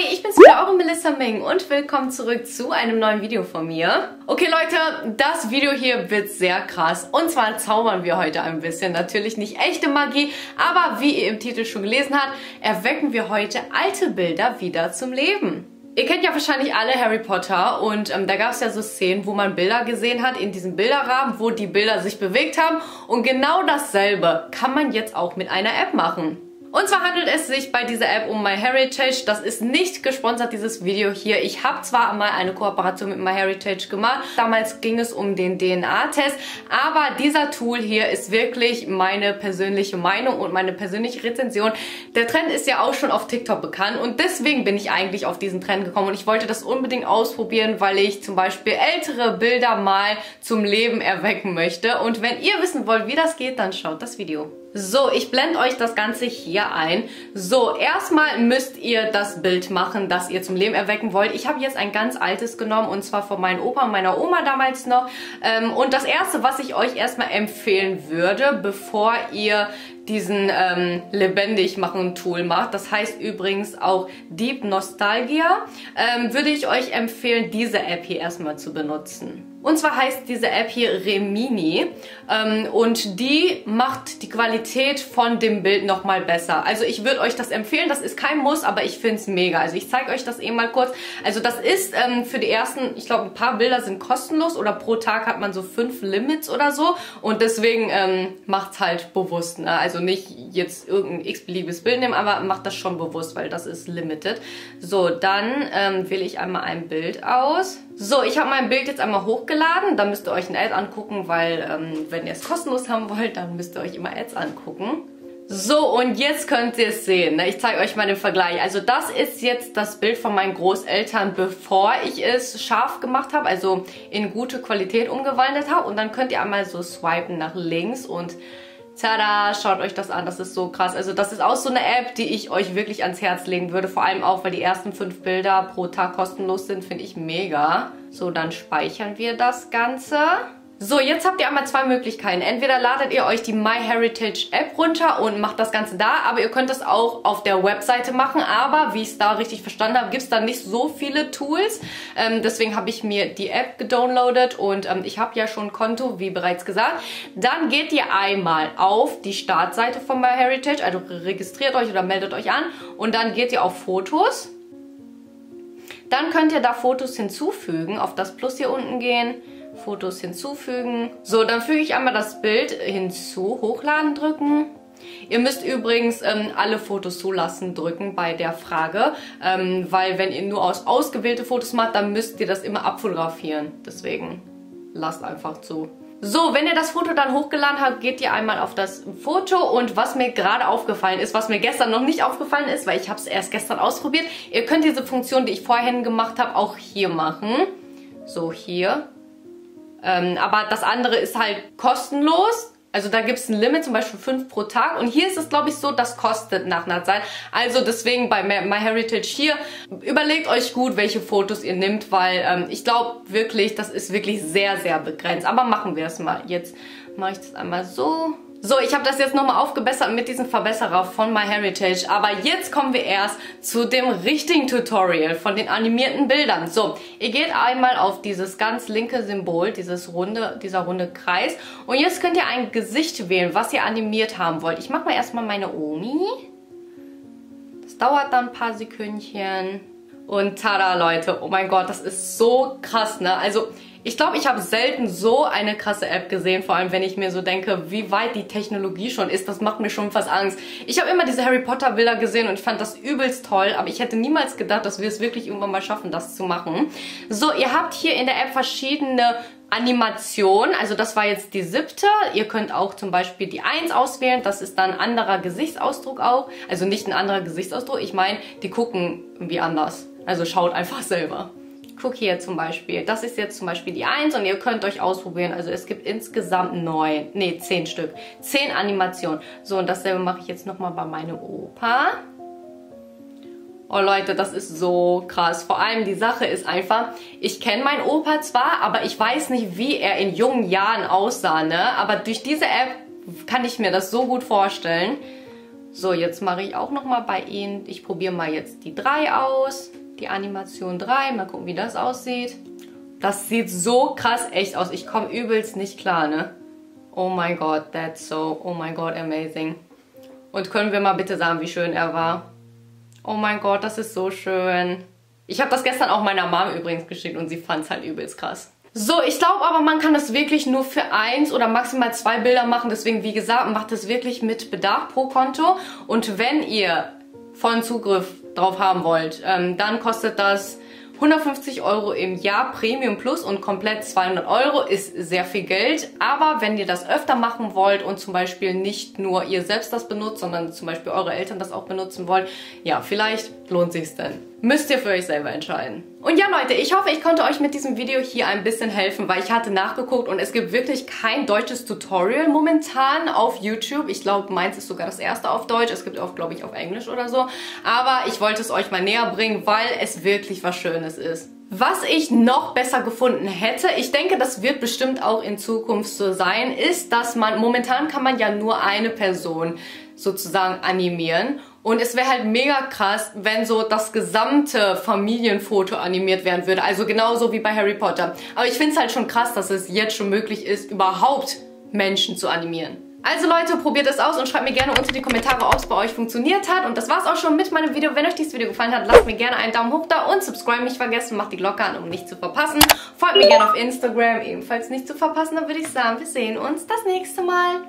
Hi, ich bin's wieder, eure Melissa Ming und willkommen zurück zu einem neuen Video von mir. Okay Leute, das Video hier wird sehr krass und zwar zaubern wir heute ein bisschen. Natürlich nicht echte Magie, aber wie ihr im Titel schon gelesen habt, erwecken wir heute alte Bilder wieder zum Leben. Ihr kennt ja wahrscheinlich alle Harry Potter und ähm, da gab es ja so Szenen, wo man Bilder gesehen hat in diesem Bilderrahmen, wo die Bilder sich bewegt haben und genau dasselbe kann man jetzt auch mit einer App machen. Und zwar handelt es sich bei dieser App um MyHeritage. Das ist nicht gesponsert, dieses Video hier. Ich habe zwar mal eine Kooperation mit MyHeritage gemacht. Damals ging es um den DNA-Test. Aber dieser Tool hier ist wirklich meine persönliche Meinung und meine persönliche Rezension. Der Trend ist ja auch schon auf TikTok bekannt und deswegen bin ich eigentlich auf diesen Trend gekommen. Und ich wollte das unbedingt ausprobieren, weil ich zum Beispiel ältere Bilder mal zum Leben erwecken möchte. Und wenn ihr wissen wollt, wie das geht, dann schaut das Video. So, ich blende euch das Ganze hier ein. So, erstmal müsst ihr das Bild machen, das ihr zum Leben erwecken wollt. Ich habe jetzt ein ganz altes genommen und zwar von meinem Opa und meiner Oma damals noch. Ähm, und das erste, was ich euch erstmal empfehlen würde, bevor ihr diesen ähm, lebendig machen Tool macht. Das heißt übrigens auch Deep Nostalgia. Ähm, würde ich euch empfehlen, diese App hier erstmal zu benutzen. Und zwar heißt diese App hier Remini ähm, und die macht die Qualität von dem Bild nochmal besser. Also ich würde euch das empfehlen, das ist kein Muss, aber ich finde es mega. Also ich zeige euch das eben mal kurz. Also das ist ähm, für die ersten, ich glaube ein paar Bilder sind kostenlos oder pro Tag hat man so fünf Limits oder so und deswegen ähm, macht halt bewusst. Ne? Also nicht jetzt irgendein x-beliebiges Bild nehmen, aber macht das schon bewusst, weil das ist limited. So, dann ähm, wähle ich einmal ein Bild aus. So, ich habe mein Bild jetzt einmal hochgeladen. Da müsst ihr euch ein Ad angucken, weil ähm, wenn ihr es kostenlos haben wollt, dann müsst ihr euch immer Ads angucken. So, und jetzt könnt ihr es sehen. Ne? Ich zeige euch mal den Vergleich. Also das ist jetzt das Bild von meinen Großeltern, bevor ich es scharf gemacht habe, also in gute Qualität umgewandelt habe. Und dann könnt ihr einmal so swipen nach links und Tada, schaut euch das an, das ist so krass. Also das ist auch so eine App, die ich euch wirklich ans Herz legen würde. Vor allem auch, weil die ersten fünf Bilder pro Tag kostenlos sind, finde ich mega. So, dann speichern wir das Ganze. So, jetzt habt ihr einmal zwei Möglichkeiten. Entweder ladet ihr euch die MyHeritage App runter und macht das Ganze da, aber ihr könnt das auch auf der Webseite machen, aber wie ich es da richtig verstanden habe, gibt es da nicht so viele Tools. Ähm, deswegen habe ich mir die App gedownloadet und ähm, ich habe ja schon ein Konto, wie bereits gesagt. Dann geht ihr einmal auf die Startseite von MyHeritage, also registriert euch oder meldet euch an und dann geht ihr auf Fotos. Dann könnt ihr da Fotos hinzufügen, auf das Plus hier unten gehen Fotos hinzufügen. So, dann füge ich einmal das Bild hinzu, hochladen drücken. Ihr müsst übrigens ähm, alle Fotos zulassen drücken bei der Frage, ähm, weil wenn ihr nur aus ausgewählte Fotos macht, dann müsst ihr das immer abfotografieren. Deswegen lasst einfach zu. So, wenn ihr das Foto dann hochgeladen habt, geht ihr einmal auf das Foto und was mir gerade aufgefallen ist, was mir gestern noch nicht aufgefallen ist, weil ich habe es erst gestern ausprobiert, ihr könnt diese Funktion, die ich vorhin gemacht habe, auch hier machen. So, hier ähm, aber das andere ist halt kostenlos. Also da gibt es ein Limit, zum Beispiel 5 pro Tag. Und hier ist es, glaube ich, so, das kostet nach einer Zeit. Also deswegen bei MyHeritage hier, überlegt euch gut, welche Fotos ihr nehmt, weil ähm, ich glaube wirklich, das ist wirklich sehr, sehr begrenzt. Aber machen wir es mal. Jetzt mache ich das einmal so. So, ich habe das jetzt nochmal aufgebessert mit diesem Verbesserer von MyHeritage, aber jetzt kommen wir erst zu dem richtigen Tutorial von den animierten Bildern. So, ihr geht einmal auf dieses ganz linke Symbol, dieses runde, dieser runde Kreis und jetzt könnt ihr ein Gesicht wählen, was ihr animiert haben wollt. Ich mache mal erstmal meine Omi. Das dauert dann ein paar Sekündchen. Und tada, Leute, oh mein Gott, das ist so krass, ne? Also, ich glaube, ich habe selten so eine krasse App gesehen, vor allem wenn ich mir so denke, wie weit die Technologie schon ist. Das macht mir schon fast Angst. Ich habe immer diese Harry Potter Bilder gesehen und fand das übelst toll, aber ich hätte niemals gedacht, dass wir es wirklich irgendwann mal schaffen, das zu machen. So, ihr habt hier in der App verschiedene Animation, also das war jetzt die siebte. Ihr könnt auch zum Beispiel die 1 auswählen, das ist dann ein anderer Gesichtsausdruck auch. Also nicht ein anderer Gesichtsausdruck, ich meine, die gucken irgendwie anders. Also schaut einfach selber. Guck hier zum Beispiel. Das ist jetzt zum Beispiel die 1 und ihr könnt euch ausprobieren. Also es gibt insgesamt neun, nee, zehn Stück. Zehn Animationen. So, und dasselbe mache ich jetzt nochmal bei meinem Opa. Oh Leute, das ist so krass. Vor allem die Sache ist einfach, ich kenne meinen Opa zwar, aber ich weiß nicht, wie er in jungen Jahren aussah, ne? Aber durch diese App kann ich mir das so gut vorstellen. So, jetzt mache ich auch nochmal bei ihnen. Ich probiere mal jetzt die 3 aus. Die Animation 3. Mal gucken, wie das aussieht. Das sieht so krass echt aus. Ich komme übelst nicht klar, ne? Oh mein Gott, that's so, oh mein Gott, amazing. Und können wir mal bitte sagen, wie schön er war? Oh mein Gott, das ist so schön. Ich habe das gestern auch meiner Mom übrigens geschickt und sie fand es halt übelst krass. So, ich glaube aber, man kann das wirklich nur für eins oder maximal zwei Bilder machen. Deswegen, wie gesagt, macht das wirklich mit Bedarf pro Konto. Und wenn ihr vollen Zugriff drauf haben wollt, ähm, dann kostet das 150 Euro im Jahr Premium Plus und komplett 200 Euro ist sehr viel Geld. Aber wenn ihr das öfter machen wollt und zum Beispiel nicht nur ihr selbst das benutzt, sondern zum Beispiel eure Eltern das auch benutzen wollen, ja, vielleicht lohnt sich's denn. Müsst ihr für euch selber entscheiden. Und ja, Leute, ich hoffe, ich konnte euch mit diesem Video hier ein bisschen helfen, weil ich hatte nachgeguckt und es gibt wirklich kein deutsches Tutorial momentan auf YouTube. Ich glaube, meins ist sogar das erste auf Deutsch. Es gibt auch, glaube ich, auf Englisch oder so. Aber ich wollte es euch mal näher bringen, weil es wirklich was Schönes ist. Was ich noch besser gefunden hätte, ich denke, das wird bestimmt auch in Zukunft so sein, ist, dass man, momentan kann man ja nur eine Person sozusagen animieren. Und es wäre halt mega krass, wenn so das gesamte Familienfoto animiert werden würde. Also genauso wie bei Harry Potter. Aber ich finde es halt schon krass, dass es jetzt schon möglich ist, überhaupt Menschen zu animieren. Also Leute, probiert es aus und schreibt mir gerne unter die Kommentare, ob es bei euch funktioniert hat. Und das war's auch schon mit meinem Video. Wenn euch dieses Video gefallen hat, lasst mir gerne einen Daumen hoch da und subscribe nicht vergessen. Macht die Glocke an, um nichts zu verpassen. Folgt mir gerne auf Instagram, ebenfalls nicht zu verpassen. Dann würde ich sagen, wir sehen uns das nächste Mal.